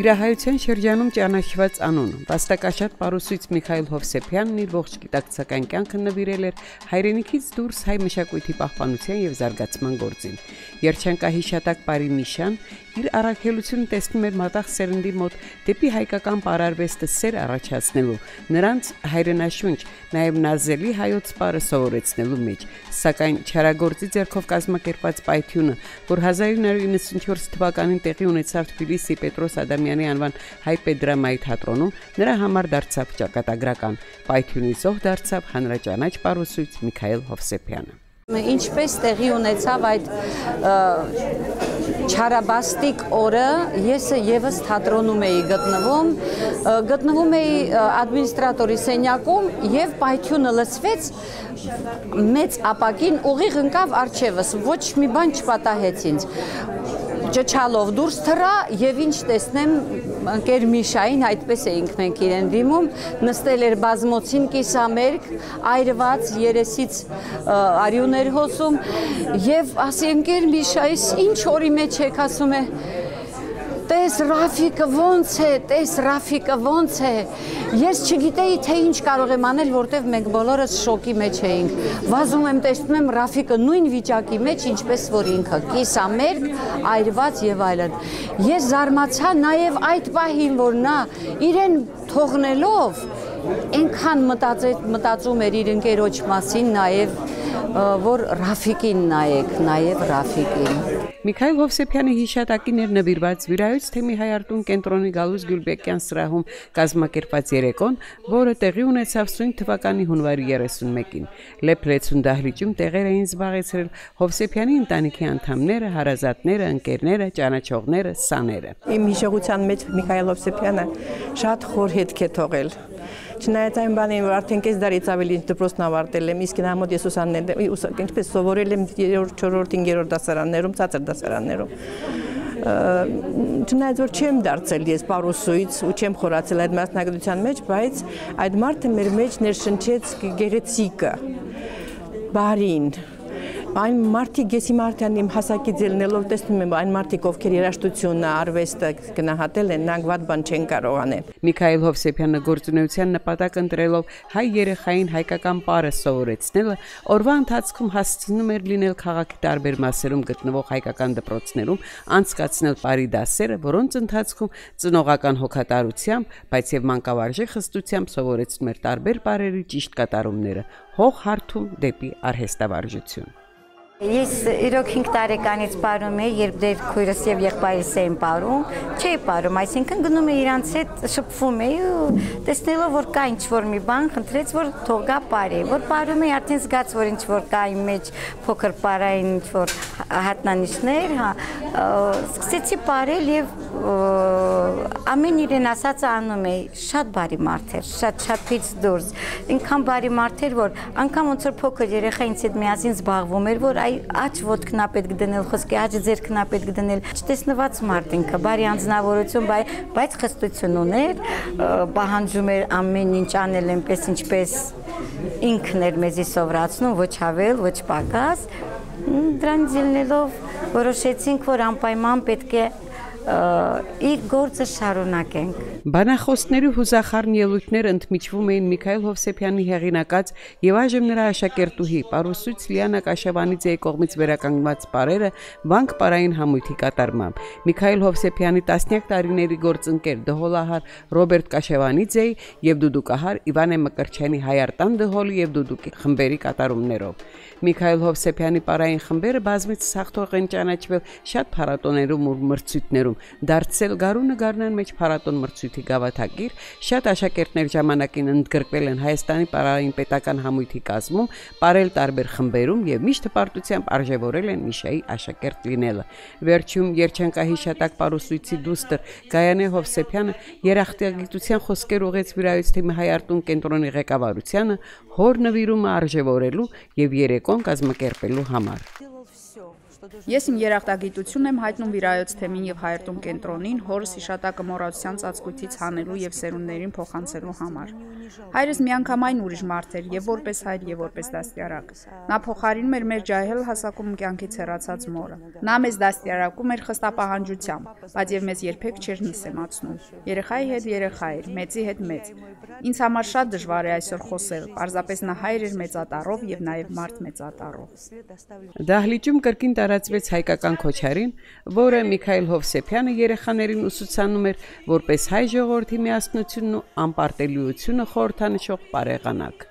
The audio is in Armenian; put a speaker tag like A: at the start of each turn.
A: Վիրահայության շրջանում ճանաչված անուն Վաստակաշատ Պարուսույց Միքայել Հովսեփյանն իր ողջ գիտակցական կյանքը նվիրել էր հայրենիքից դուրս հայ մշակույթի պահպանության եւ զարգացման գործին։ Երջանկահիշատակ Պարի Միշան իր առաքելությունը տեսնում էր մատաղ սերնդի մոտ դեպի հայկական պարարվեստը սեր առաջացնելու, նրանց հայրենաշունչ, նաև նազելի հայոց պարը սովորեցնելու մեջ, սակայն չարագործի ձեռքով կազմակերպած պայթյունը, որ 1994 թվականին տեղի ունեցավ Թբիլիսի Պետրոս Ադամյանի անվան հայ պետդրամայի թատրոնում, նրա համար դարձավ ճակատագրական։ Պայթյունի զոհ դարձավ հանրաճանաչ պարուսույց Միքայել Հովսեփյանը։
B: Ինչպես տեղի ունեցավ այդ չարաբաստիկ օրը ես եւս թատրոնում էի գտնվում, գտնվում էի ադմինիստրատորի սենյակում եւ պայթյունը լսվեց մեծ ապակին ուղիղ ընկավ արջևս, ոչ մի բան չպատահեց ինձ ճչալով դուրս թռա եւ ինչ տեսնեմ ընկեր Միշային այդպես էինք մենք իրեն դիմում նստել էր բազմոցին կիսամերկ այրված երեսից արյուն էր հոսում եւ ասի ընկեր Միշայից ինչ օրի մեջ եք ասում է Տես Ռաֆիկը ոնց է, տես Ռաֆիկը ոնց է։ Ես չգիտեի թե ինչ կարող եմ անել, որտեվ մենք բոլորս շոկի մեջ էինք։ Վազում եմ, տեսնում եմ Ռաֆիկը նույն վիճակի մեջ, ինչպես որ ինքը, կիսամերկ, այրված եւ այլն։ Ես զարմացա նաեւ այդ պահին, որ նա իրեն թողնելով այնքան մտածում էր իր ընկերոջ մասին, նաեւ որ Ռաֆիկին նայեք, նաեւ Ռաֆիկին։
A: Միքայել Հովսեփյանի հիշատակին էր նվիրված Վիրայոց թեմի հայարտուն կենտրոնի Գալուս Գյուլբեկյան սրահում կազմակերպված երեկոն, որը տեղի ունեցավ սույն թվականի հունվարի 31-ին։ Լեփլեցուն դահլիճում տեղեր էին զբաղեցրել Հովսեփյանի ընտանիքի անդամները, հարազատները, ընկերները, ճանաչողները, սաները։
C: Իմ հիշողության մեջ Միքայել Հովսեփյանը շատ խոր հետք է թողել Չնայած այն բանին, որ արդեն կես դարից ավելի դպրոցն ավարտել եմ, իսկ նա մոտ ես ուսանել եմ, ինչպես սովորել եմ 3-րդ, 4-րդ, 5-րդ դասարաններում, ցածր դասարաններում չնայած որ չեմ դարձել ես պարուսույց ու չեմ խորացել այդ մասնագիտության մեջ, բայց այդ մարդը մեր մեջ ներշնչեց գեղեցիկը, բարին, այն մարդիկ ես իմ արդեն իմ հասակի ձելնելով տեսնում եմ այն մարդիկ ովքեր երաշտությունը, արվեստը գնահատել են, նրանք ված բան չեն կարող անել։
A: Միքայել Հովսեփյանը գործունեության նպատակ ընտրելով հայ երեխային հայկական պարը սովորեցնելը օրվա ընթացքում հասցնում էր լինել քաղաքի տարբեր մասերում գտնվող հայկական դպրոցներում անցկացնել պարի դասերը, որոնց ընթացքում ծնողական հոգատարությամբ, բայց եւ մանկավարժի խստությամբ սովորեցնում էր տարբեր պարերի ճիշտ կատարումները, հող հարթում դեպի արհեստավարժություն։
D: Ես իրոք 5 տարեկանից ապարում եի, երբ դեր քույրս եւ եղբայրս էին ապարում, չէի ապարում, այսինքն գնում էի իրանց հետ շփվում էի ու տեսնելով որ կա ինչ որ մի բան, խնդրեց որ թողա ապարի, որ ապարում էի արդեն զգաց որ ինչ որ կա իմ մեջ փոքր ապարային ինչ որ հատնանիշներ, հա, սկսեցի ապարել եւ ամեն իրեն ասածը անում էի, շատ բարի մարդ էր, շատ շատից դուրս։ Ինքան բարի մարդ էր, որ անգամ ոնց որ փոքր երեխա ինձ հետ միասին զբաղվում էր, որ այ աչ ոտքնա պետք դնել, խոսքի աչ ձերքնա պետք դնել։ Չտեսնված մարդ ինքը, բարի անձնավորություն, բայ, բայց խստություն ուներ, պահանջում էր ամեն ինչ անել այնպես ինչպես ինքն էր մեզի սովորացնում, ոչ ավել, ոչ պակաս։ Դրան դիլնելով որոշեցինք, որ անպայման պետք է իր գործը շարունակենք։
A: Բանախոսների հուզախարն ելույթները ընդմիջվում էին Միքայել Հովսեփյանի հեղինակած եւ այժմ նրա աշակերտուհի Պարուսույց Լիանա Կաշավանիձեի կողմից վերականգնված պարերը վանք պարային համույթի կատարմամբ։ Միքայել Հովսեփյանի տասնյակ տարիների գործընկեր դհոլահար Ռոբերտ Կաշավանիձեի եւ դուդուկահար Իվանե Մկրչյանի հայարտան դհոլի եւ դուդուկի խմբերի կատարումներով։ Միքայել Հովսեփյանի պարային խմբերը բազմից սախտող են ճանաչվել շատ փառատոներում ու մրցույթներում, դարձել գարունը գարնան մեջ փառատոն մրցույթի գավաթագիր, շատ աշակերտներ ժամանակին ընդգրկվել են Հայաստանի պարային պետական համույթի կազմում, ապարել տարբեր խմբերում եւ միշտ հպարտությամբ արժևորել են Միշայի աշակերտ լինելը։ Վերջում Երջանկահիշատակ պարուսույցի դուստր Գայանե Հովսեփյանը երախտագիտության խոսքեր ուղեց վիրայից թեմի հայարտուն կենտրոնի ղեկավարությանը հոր նվիրումը արժևորելու եւ երեկոն կազմակերպելու համար։
E: Ես իմ երախտագիտությունն եմ հայտնում վիրայոց թեմին եւ հայերտում կենտրոնին հորս հիշատակը մոռացության ծածկույթից հանելու եւ սերունդներին փոխանցելու համար։ Հայրս միանգամայն ուրիշ մարդ էր եւ որպես հայր եւ որպես դաստիարակ։ Նա փոխարինում էր մեր ջահել հասակում կյանքից հեռացած մորը։ Նա մեզ դաստիարակում էր խստապահանջությամբ, բայց եւ մեզ երբեք չէր նիսեմացնում։ Երեխայի հետ երեխա էր, մեծի հետ մեծ։ Ինձ համար շատ դժվար է այսօր խոսել, պարզապես նա հայր էր մեծատառով եւ նաեւ մարդ մեծատառով։
A: Դահլիճում կրկին տարածվեց հայկական քոչարին, որը Միքայել Հովսեփյանը երեխաներին ուսուցանում էր որպես հայ ժողովրդի միասնությունն ու անպարտելիությունը խորհրդանշող բարեղանակ։